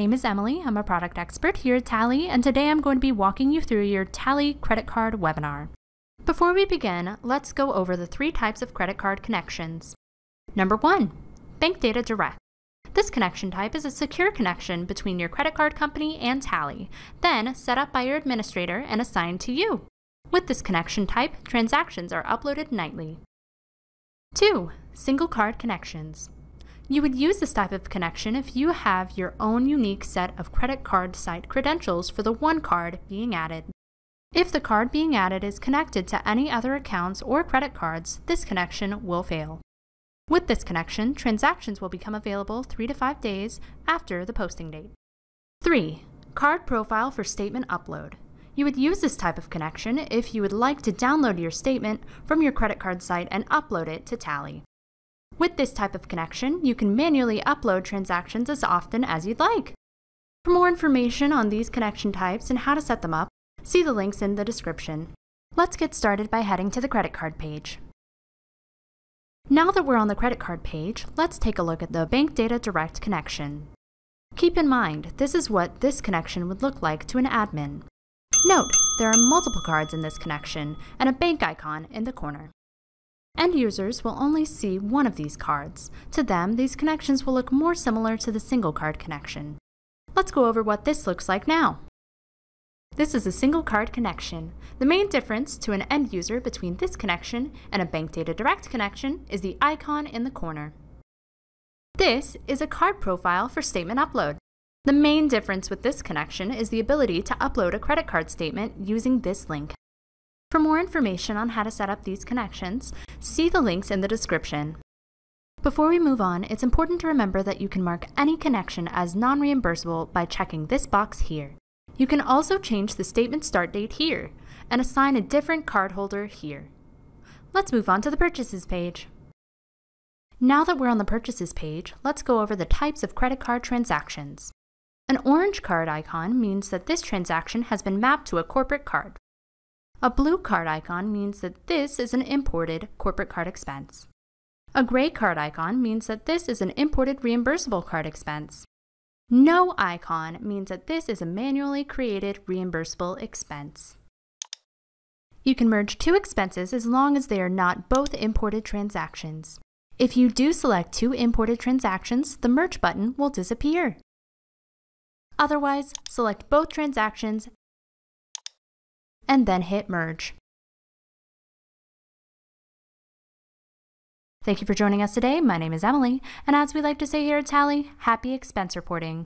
is Emily. I'm a product expert here at Tallie, and today I'm going to be walking you through your Tallie credit card webinar. Before we begin, let's go over the three types of credit card connections. Number one, Bank Data Direct. This connection type is a secure connection between your credit card company and Tallie, then set up by your administrator and assigned to you. With this connection type, transactions are uploaded nightly. 2. Single card connections. You would use this type of connection if you have your own unique set of credit card site credentials for the one card being added. If the card being added is connected to any other accounts or credit cards, this connection will fail. With this connection, transactions will become available 3 to 5 days after the posting date. 3. Card profile for statement upload. You would use this type of connection if you would like to download your statement from your credit card site and upload it to Tallie. With this type of connection, you can manually upload transactions as often as you'd like. For more information on these connection types and how to set them up, See the links in the description. Let's get started by heading to the credit card page. Now that we're on the credit card page, let's take a look at the Bank Data Direct connection. Keep in mind, this is what this connection would look like to an admin. Note, there are multiple cards in this connection and a bank icon in the corner. End users will only see one of these cards. To them, these connections will look more similar to the single card connection. Let's go over what this looks like now. This is a single card connection. The main difference to an end user between this connection and a Bank Data Direct connection is the icon in the corner. This is a card profile for statement upload. The main difference with this connection is the ability to upload a credit card statement using this link. For more information on how to set up these connections, see the links in the description. Before we move on, it's important to remember that you can mark any connection as non-reimbursable by checking this box here. You can also change the statement start date here and assign a different cardholder here. Let's move on to the Purchases page. Now that we're on the Purchases page, let's go over the types of credit card transactions. An orange card icon means that this transaction has been mapped to a corporate card. A blue card icon means that this is an imported corporate card expense. A gray card icon means that this is an imported reimbursable card expense. No icon means that this is a manually created reimbursable expense. You can merge two expenses as long as they are not both imported transactions. If you do select two imported transactions, the merge button will disappear. Otherwise, select both transactions and then hit merge. Thank you for joining us today. My name is Emily, and as we like to say here at Tallie, happy expense reporting.